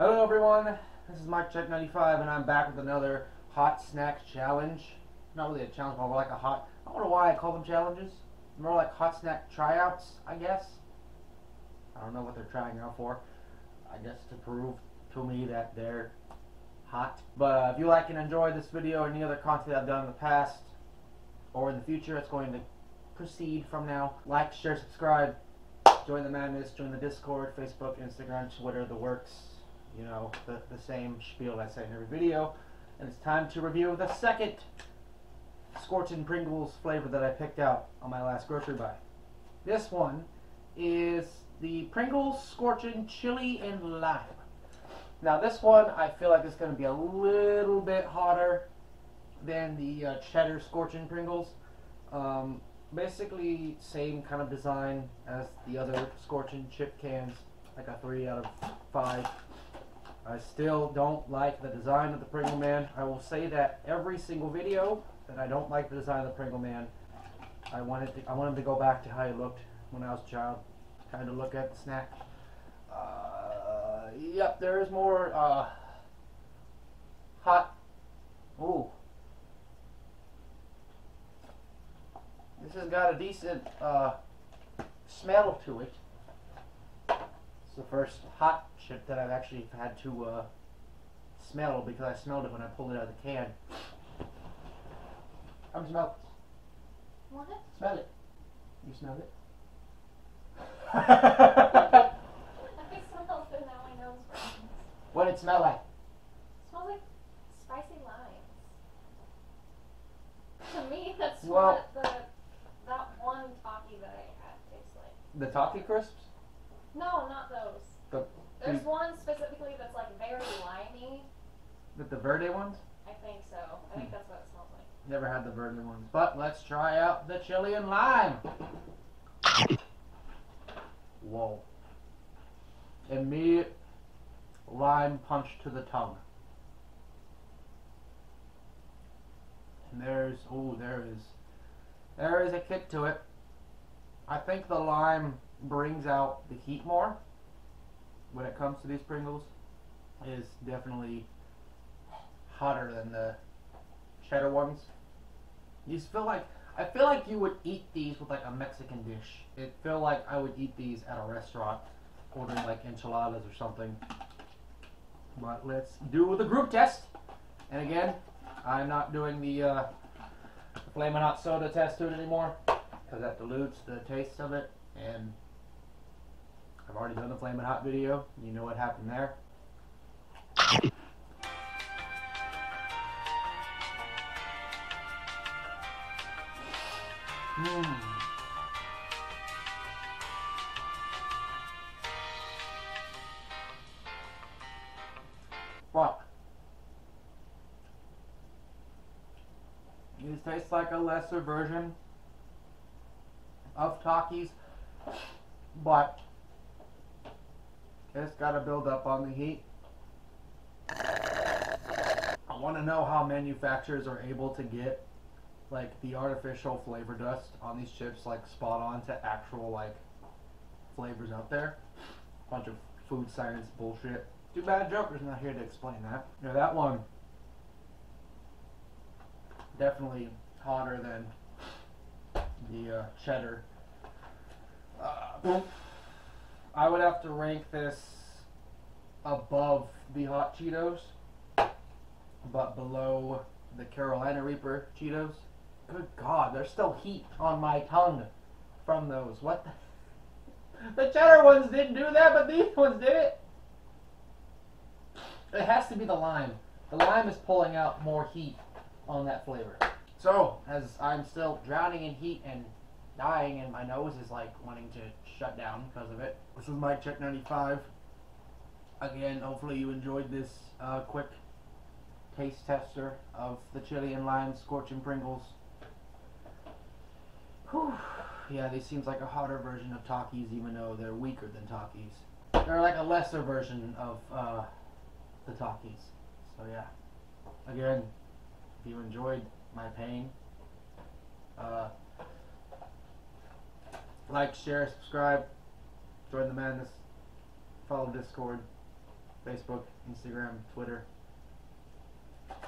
everyone. This is MykeCheck95 and I'm back with another hot snack challenge. Not really a challenge, but more like a hot. I don't know why I call them challenges. More like hot snack tryouts, I guess. I don't know what they're trying out for. I guess to prove to me that they're hot. But uh, if you like and enjoy this video or any other content I've done in the past or in the future, it's going to proceed from now. Like, share, subscribe, join the madness, join the Discord, Facebook, Instagram, Twitter, the works. You know, the, the same spiel I say in every video. And it's time to review the second Scorchin' Pringles flavor that I picked out on my last grocery buy. This one is the Pringles Scorchin' Chili and Lime. Now this one I feel like it's going to be a little bit hotter than the uh, Cheddar Scorchin' Pringles. Um, basically same kind of design as the other Scorchin' chip cans. I got 3 out of 5. I still don't like the design of the Pringle Man. I will say that every single video that I don't like the design of the Pringle Man. I wanted to, I want him to go back to how he looked when I was a child. Kind of look at the snack. Uh, yep, there is more uh, hot. Ooh. This has got a decent uh, smell to it. It's the first hot chip that I've actually had to uh, smell because I smelled it when I pulled it out of the can. I'm smell What? Smell it. You smell it? I smell it now my nose runs. what did it smell like? smells like spicy limes. To me, that's Well- what the that one Taki that I had tastes like. The Toffee Crisps? No, not those. The There's the, one specifically that's like very limey. the, the Verde ones? I think so. I think hmm. that's what it smells like. Never had the Verde ones. But let's try out the chili and lime. Whoa. Immediate lime punch to the tongue. And there's, oh, there is, there is a kick to it. I think the lime brings out the heat more when it comes to these Pringles. is definitely hotter than the cheddar ones. You feel like I feel like you would eat these with like a Mexican dish. It feel like I would eat these at a restaurant, ordering like enchiladas or something. But let's do the group test. And again, I'm not doing the uh, flaming hot soda test to it anymore because that dilutes the taste of it. And already done the flaming hot video. You know what happened there. Mm. But these taste like a lesser version of Takis, but it's got to build up on the heat. I want to know how manufacturers are able to get like the artificial flavor dust on these chips like spot on to actual like flavors out there. Bunch of food science bullshit. Too bad Joker's not here to explain that. Yeah, that one definitely hotter than the uh, cheddar. Uh, I would have to rank this above the hot Cheetos, but below the Carolina Reaper Cheetos. Good God, there's still heat on my tongue from those. What? The, the cheddar ones didn't do that, but these ones did it. It has to be the lime. The lime is pulling out more heat on that flavor. So, as I'm still drowning in heat and dying, and my nose is like wanting to shut down because of it. This is MykeCheck95. Again, hopefully you enjoyed this uh, quick taste tester of the chili and lime scorching Pringles. Whew. Yeah, this seems like a hotter version of Takis, even though they're weaker than Takis. They're like a lesser version of uh, the Takis. So yeah. Again, if you enjoyed my pain, uh, like, share, subscribe, join the madness, follow Discord, Facebook, Instagram, Twitter.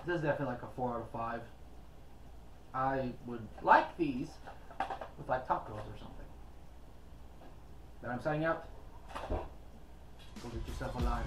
This is definitely like a four out of five. I would like these with like tacos or something. Then I'm signing out. Go get yourself a lime.